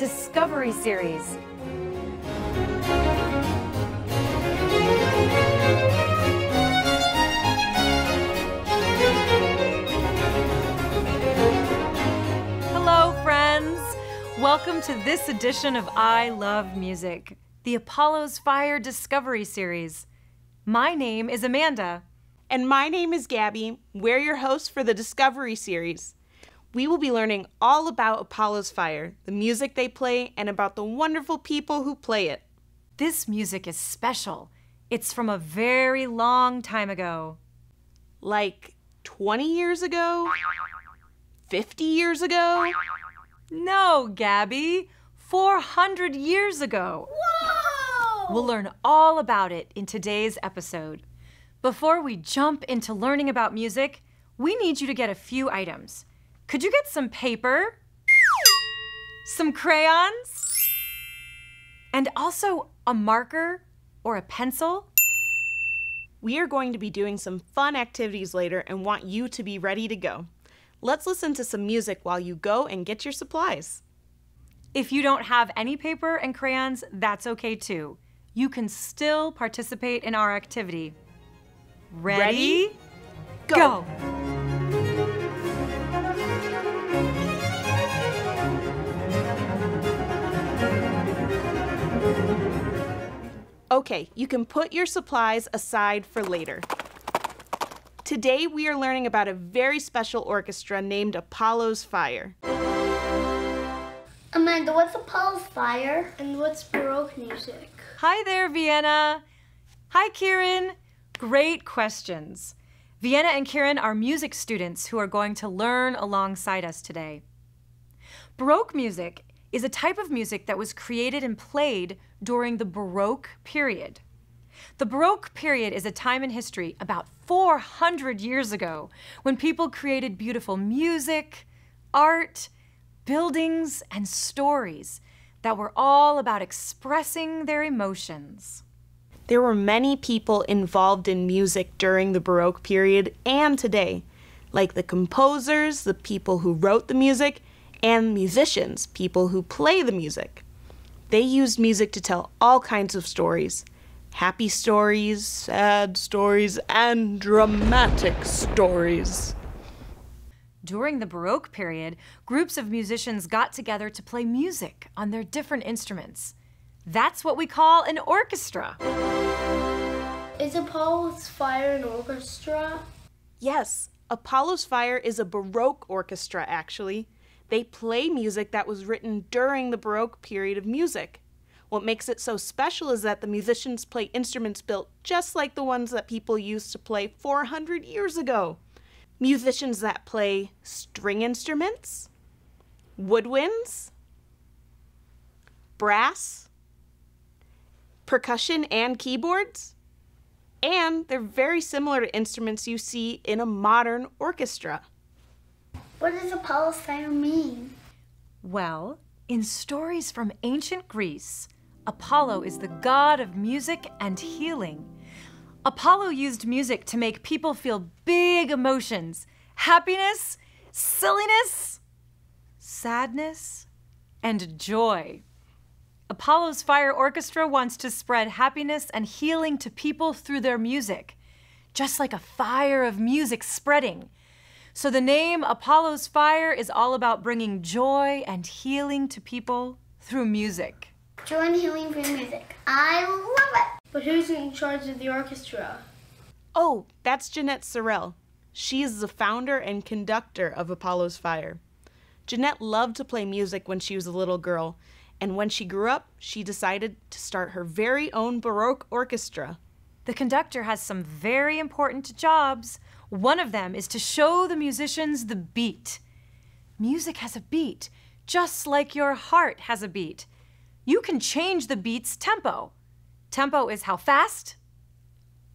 Discovery Series. Hello, friends. Welcome to this edition of I Love Music, the Apollo's Fire Discovery Series. My name is Amanda. And my name is Gabby. We're your hosts for the Discovery Series. We will be learning all about Apollo's Fire, the music they play, and about the wonderful people who play it. This music is special. It's from a very long time ago. Like 20 years ago? 50 years ago? No, Gabby. 400 years ago. Whoa! We'll learn all about it in today's episode. Before we jump into learning about music, we need you to get a few items. Could you get some paper? Some crayons? And also a marker or a pencil? We are going to be doing some fun activities later and want you to be ready to go. Let's listen to some music while you go and get your supplies. If you don't have any paper and crayons, that's okay too. You can still participate in our activity. Ready? Ready? Go. Go. Okay, you can put your supplies aside for later. Today we are learning about a very special orchestra named Apollo's Fire. Amanda, what's Apollo's Fire and what's Baroque music? Hi there, Vienna. Hi, Kieran. Great questions. Vienna and Kieran are music students who are going to learn alongside us today. Baroque music is a type of music that was created and played during the Baroque period. The Baroque period is a time in history about 400 years ago when people created beautiful music, art, buildings, and stories that were all about expressing their emotions. There were many people involved in music during the Baroque period and today, like the composers, the people who wrote the music, and musicians, people who play the music. They used music to tell all kinds of stories happy stories, sad stories, and dramatic stories. During the Baroque period, groups of musicians got together to play music on their different instruments. That's what we call an orchestra. Is Apollo's Fire an orchestra? Yes, Apollo's Fire is a Baroque orchestra, actually. They play music that was written during the Baroque period of music. What makes it so special is that the musicians play instruments built just like the ones that people used to play 400 years ago. Musicians that play string instruments, woodwinds, brass, percussion, and keyboards. And they're very similar to instruments you see in a modern orchestra. What does Apollo's Fire mean? Well, in stories from ancient Greece, Apollo is the god of music and healing. Apollo used music to make people feel big emotions happiness, silliness, sadness, and joy. Apollo's Fire Orchestra wants to spread happiness and healing to people through their music, just like a fire of music spreading. So the name Apollo's Fire is all about bringing joy and healing to people through music. Joy and healing through music. I love it! But who's in charge of the orchestra? Oh, that's Jeannette Sorrell. She is the founder and conductor of Apollo's Fire. Jeannette loved to play music when she was a little girl, and when she grew up, she decided to start her very own Baroque orchestra. The conductor has some very important jobs. One of them is to show the musicians the beat. Music has a beat, just like your heart has a beat. You can change the beat's tempo. Tempo is how fast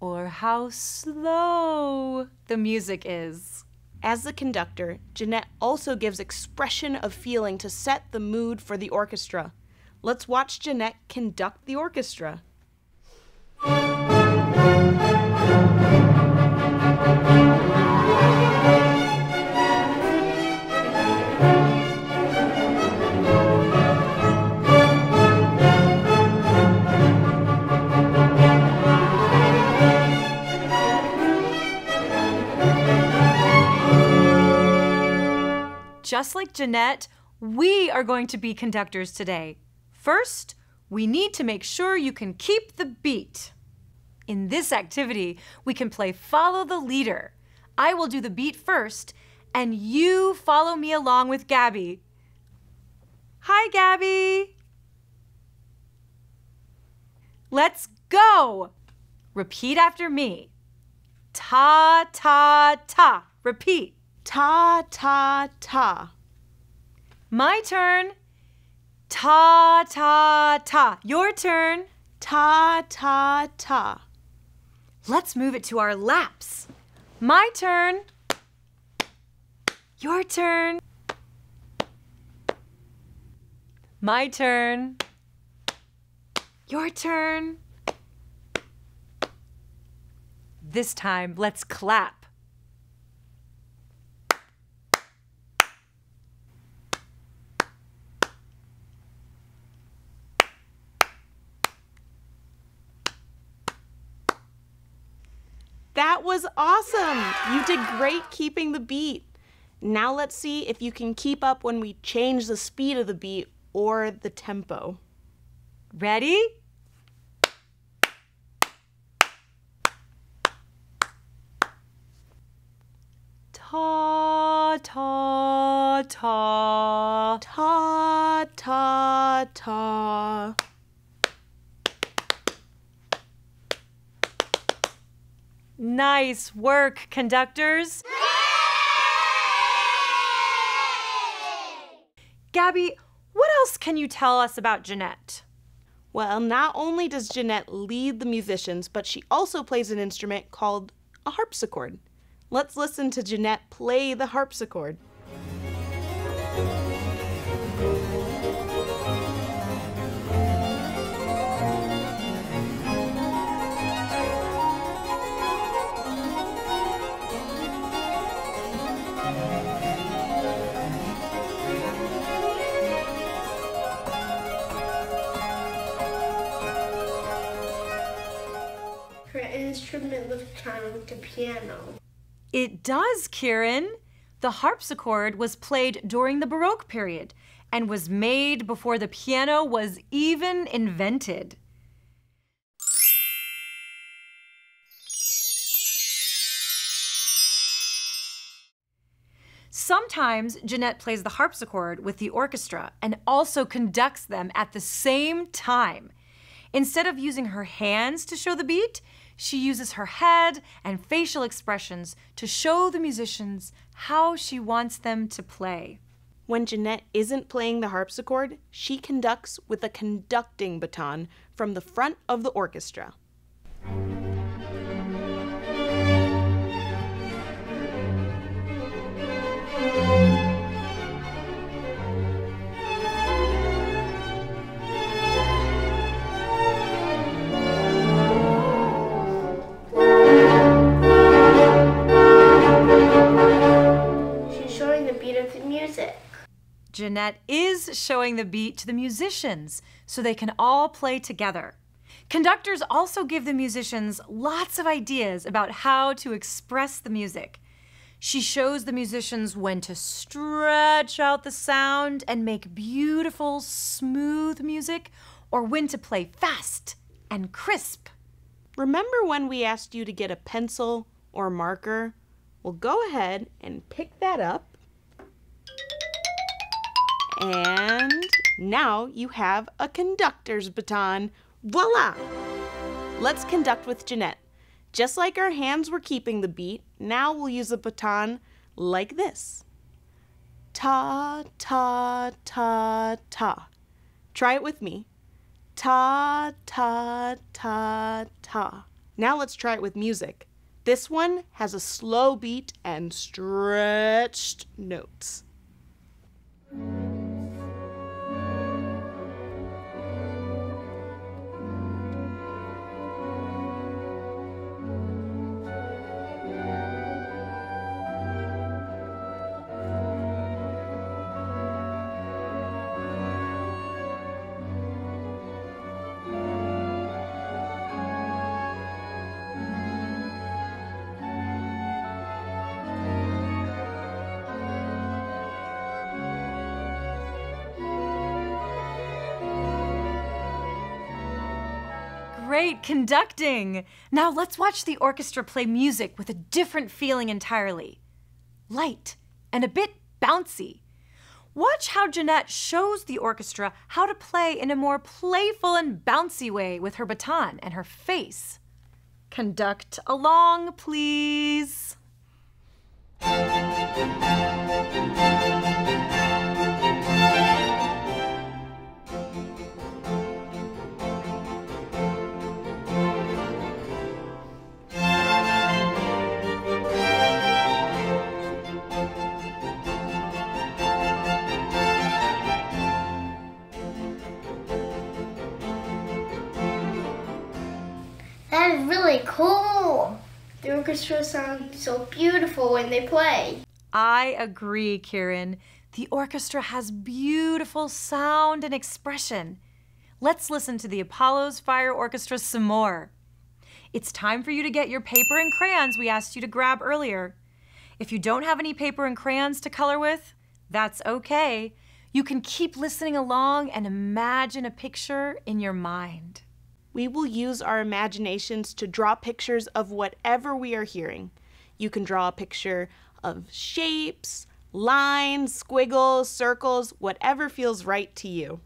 or how slow the music is. As the conductor, Jeannette also gives expression of feeling to set the mood for the orchestra. Let's watch Jeannette conduct the orchestra. Just like Jeannette, we are going to be conductors today. First, we need to make sure you can keep the beat. In this activity, we can play Follow the Leader. I will do the beat first, and you follow me along with Gabby. Hi, Gabby. Let's go. Repeat after me. Ta, ta, ta. Repeat. Ta, ta, ta. My turn. Ta, ta, ta. Your turn. Ta, ta, ta. Let's move it to our laps. My turn. Your turn. My turn. Your turn. This time, let's clap. That was awesome! You did great keeping the beat. Now let's see if you can keep up when we change the speed of the beat or the tempo. Ready? Ta, ta, ta. Ta, ta, ta. Nice work, conductors. Gabby, what else can you tell us about Jeannette? Well, not only does Jeannette lead the musicians, but she also plays an instrument called a harpsichord. Let's listen to Jeannette play the harpsichord. Instrument looks kind of like a piano. It does, Kieran. The harpsichord was played during the Baroque period and was made before the piano was even invented. Sometimes Jeannette plays the harpsichord with the orchestra and also conducts them at the same time. Instead of using her hands to show the beat, she uses her head and facial expressions to show the musicians how she wants them to play. When Jeannette isn't playing the harpsichord, she conducts with a conducting baton from the front of the orchestra. Jeannette is showing the beat to the musicians so they can all play together. Conductors also give the musicians lots of ideas about how to express the music. She shows the musicians when to stretch out the sound and make beautiful, smooth music, or when to play fast and crisp. Remember when we asked you to get a pencil or marker? Well, go ahead and pick that up. And now you have a conductor's baton. Voila! Let's conduct with Jeannette. Just like our hands were keeping the beat, now we'll use a baton like this. Ta, ta, ta, ta. Try it with me. Ta, ta, ta, ta. Now let's try it with music. This one has a slow beat and stretched notes. Great conducting. Now let's watch the orchestra play music with a different feeling entirely. Light and a bit bouncy. Watch how Jeannette shows the orchestra how to play in a more playful and bouncy way with her baton and her face. Conduct along, please. Cool. The orchestra sounds so beautiful when they play. I agree, Kieran. The orchestra has beautiful sound and expression. Let's listen to the Apollo's Fire Orchestra some more. It's time for you to get your paper and crayons we asked you to grab earlier. If you don't have any paper and crayons to color with, that's okay. You can keep listening along and imagine a picture in your mind. We will use our imaginations to draw pictures of whatever we are hearing. You can draw a picture of shapes, lines, squiggles, circles, whatever feels right to you.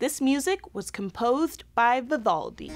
This music was composed by Vivaldi.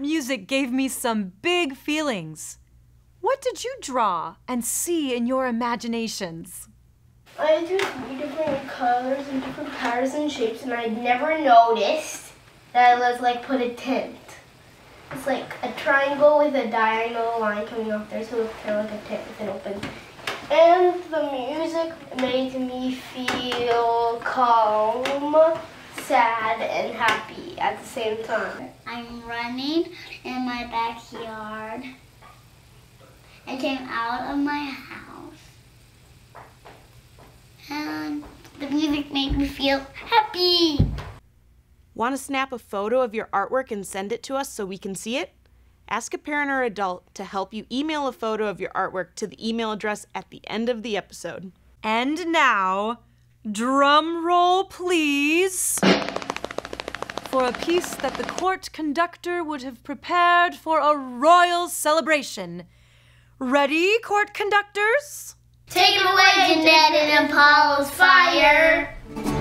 Music gave me some big feelings. What did you draw and see in your imaginations? I drew different colors and different patterns and shapes, and I never noticed that it was like put a tint. It's like a triangle with a diagonal line coming off there, so it's kind of like a tent with an open. And the music made me feel calm, sad, and happy at the same time. I'm running in my backyard. I came out of my house. And the music made me feel happy. Want to snap a photo of your artwork and send it to us so we can see it? Ask a parent or adult to help you email a photo of your artwork to the email address at the end of the episode. And now, drum roll, please. For a piece that the court conductor would have prepared for a royal celebration. Ready, court conductors? Take it away, Jeannette and Apollo's fire.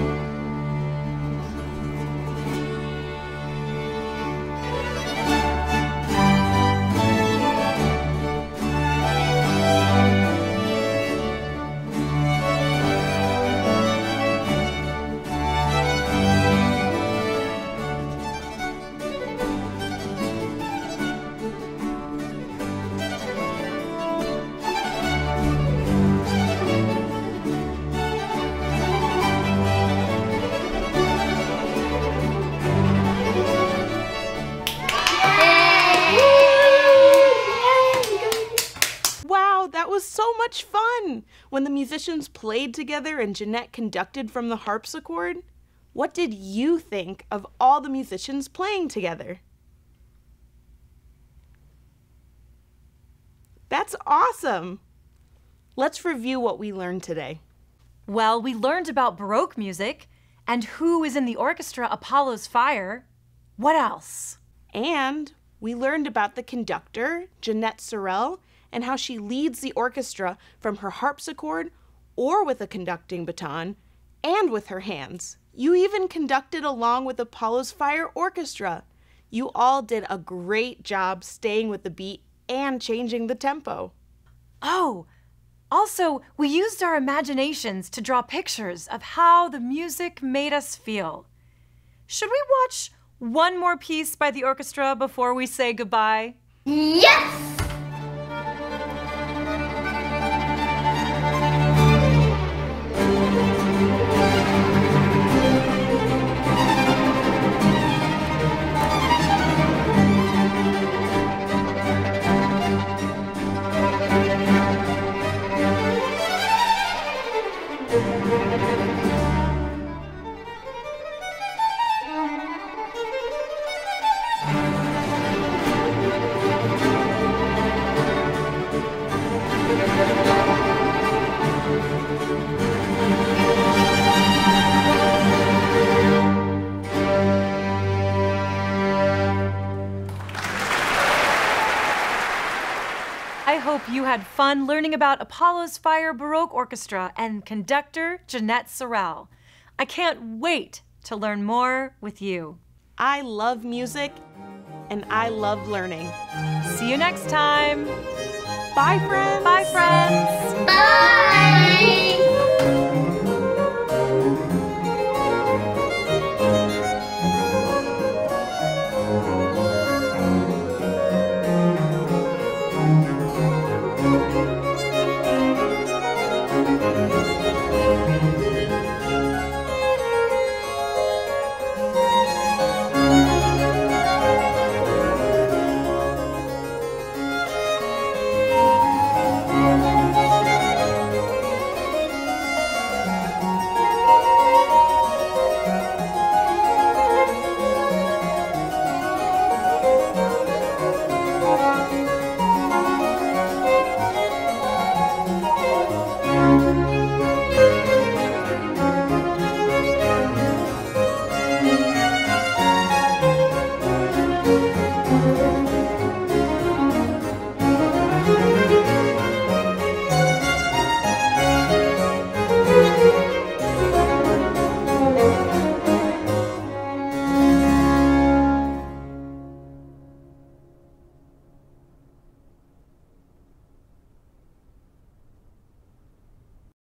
Much fun! When the musicians played together and Jeannette conducted from the harpsichord, what did you think of all the musicians playing together? That's awesome! Let's review what we learned today. Well, we learned about Baroque music and who is in the orchestra Apollo's Fire. What else? And we learned about the conductor, Jeannette Sorrell, and how she leads the orchestra from her harpsichord or with a conducting baton and with her hands. You even conducted along with Apollo's Fire Orchestra. You all did a great job staying with the beat and changing the tempo. Oh, also, we used our imaginations to draw pictures of how the music made us feel. Should we watch one more piece by the orchestra before we say goodbye? Yes! You had fun learning about Apollo's Fire Baroque Orchestra and conductor Jeannette Sorrell. I can't wait to learn more with you. I love music and I love learning. See you next time. Bye, friends. Bye, friends. Bye!